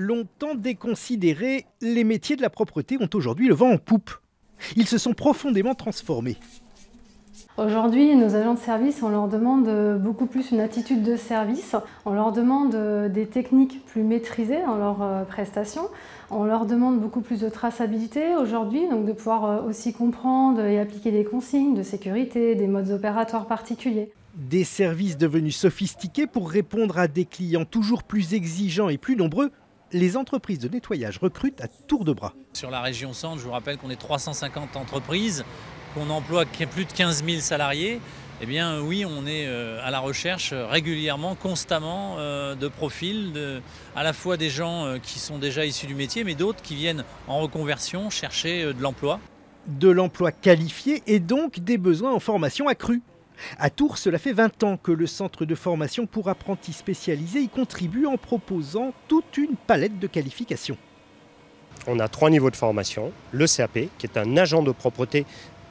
Longtemps déconsidérés, les métiers de la propreté ont aujourd'hui le vent en poupe. Ils se sont profondément transformés. Aujourd'hui, nos agents de service, on leur demande beaucoup plus une attitude de service, on leur demande des techniques plus maîtrisées dans leurs euh, prestations, on leur demande beaucoup plus de traçabilité aujourd'hui, donc de pouvoir euh, aussi comprendre et appliquer des consignes de sécurité, des modes opératoires particuliers. Des services devenus sophistiqués pour répondre à des clients toujours plus exigeants et plus nombreux, les entreprises de nettoyage recrutent à tour de bras. Sur la région centre, je vous rappelle qu'on est 350 entreprises qu'on emploie plus de 15 000 salariés, eh bien oui, on est euh, à la recherche régulièrement, constamment euh, de profils, de, à la fois des gens euh, qui sont déjà issus du métier, mais d'autres qui viennent en reconversion chercher de l'emploi. De l'emploi qualifié et donc des besoins en formation accrue. À Tours, cela fait 20 ans que le centre de formation pour apprentis spécialisés y contribue en proposant toute une palette de qualifications. On a trois niveaux de formation. Le CAP, qui est un agent de propreté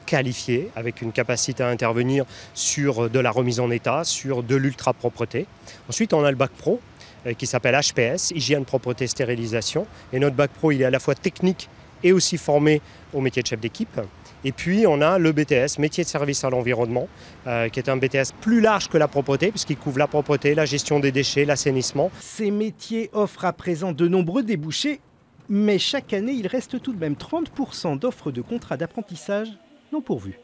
qualifié, avec une capacité à intervenir sur de la remise en état, sur de l'ultra-propreté. Ensuite, on a le bac pro, euh, qui s'appelle HPS, hygiène, propreté, stérilisation. Et notre bac pro, il est à la fois technique et aussi formé au métier de chef d'équipe. Et puis on a le BTS, métier de service à l'environnement, euh, qui est un BTS plus large que la propreté, puisqu'il couvre la propreté, la gestion des déchets, l'assainissement. Ces métiers offrent à présent de nombreux débouchés, mais chaque année il reste tout de même 30% d'offres de contrats d'apprentissage non pourvus.